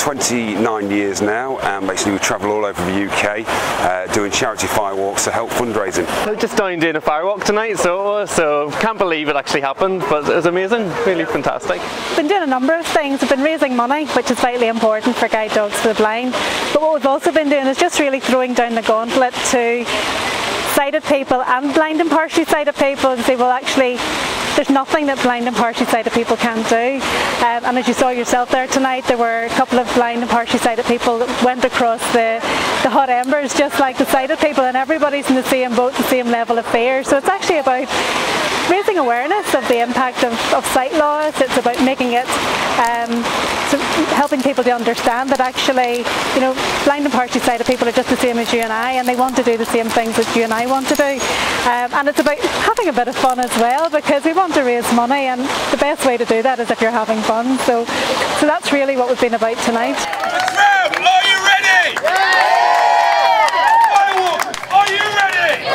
29 years now and basically we travel all over the UK uh, doing charity firewalks to help fundraising. Just down doing a firewalk tonight so so can't believe it actually happened but it was amazing, really fantastic. Been doing a number of things, we've been raising money which is vitally important for guide dogs for the blind but what we've also been doing is just really throwing down the gauntlet to sighted people and blind and partially sighted people and say well actually there's nothing that blind and partially sighted people can't do. Um, and as you saw yourself there tonight, there were a couple of blind and partially sighted people that went across the, the hot embers just like the sighted people and everybody's in the same boat, the same level of fear. So it's actually about raising awareness of the impact of, of sight loss. It's about making it, helping people to understand that actually, you know, blind and partially sighted people are just the same as you and I, and they want to do the same things that you and I want to do. Um, and it's about having a bit of fun as well, because we want to raise money, and the best way to do that is if you're having fun. So, so that's really what we've been about tonight. Are you ready? Are you ready?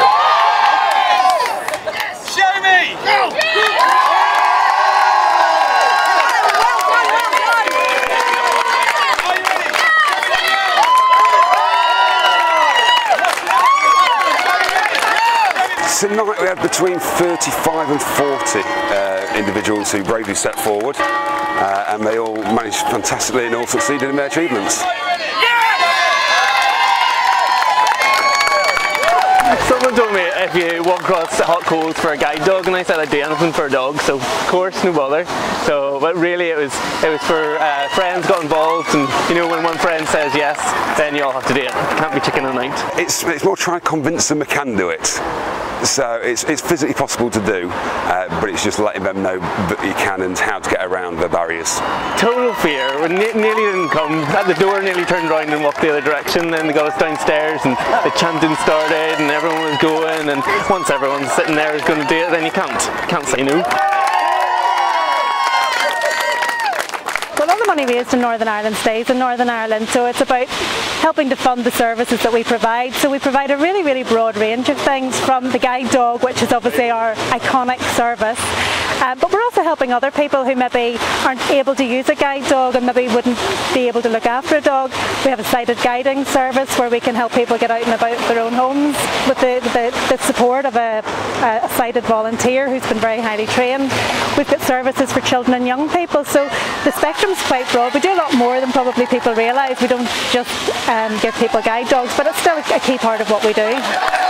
Show me! Tonight we had between 35 and 40 uh, individuals who bravely stepped forward uh, and they all managed fantastically and all succeeded in their achievements. Someone told me if you walk across hot coals for a guide dog, and I said I'd do anything for a dog, so of course, no bother. So, but really, it was it was for uh, friends got involved, and you know when one friend says yes, then you all have to do it. Can't be chicken and night. It's, it's more trying to convince them they can do it. So it's, it's physically possible to do, uh, but it's just letting them know that you can and how to get around the barriers. Total fear. We ne- nearly didn't come. At the door, nearly turned around and walked the other direction. Then they got us downstairs, and the chanting started, and everyone was going. And once everyone's sitting there is going to do it, then you can't can't say no. Well, all the money raised in Northern Ireland stays in Northern Ireland, so it's about helping to fund the services that we provide. So we provide a really, really broad range of things from the guide dog, which is obviously our iconic service, um, but we're also helping other people who maybe aren't able to use a guide dog and maybe wouldn't be able to look after a dog. We have a sighted guiding service where we can help people get out and about their own homes with the, the, the support of a, a sighted volunteer who's been very highly trained. We've got services for children and young people, so the spectrum's quite broad. We do a lot more than probably people realise. We don't just um, give people guide dogs, but it's still a key part of what we do.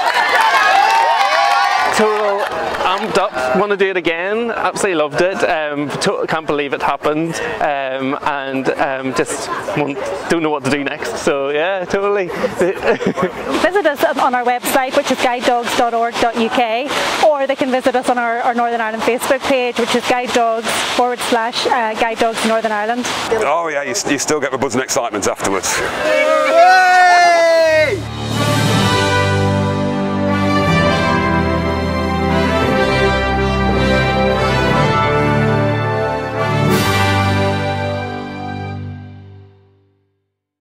Total amped up, want to do it again. Absolutely loved it. Um, to- can't believe it happened, um, and um, just want, don't know what to do next. So yeah, totally. visit us on our website, which is guidedogs.org.uk, or they can visit us on our, our Northern Ireland Facebook page, which is guide dogs forward slash uh, guide dogs Northern Ireland. Oh yeah, you, you still get the buzz and excitement afterwards. Hey!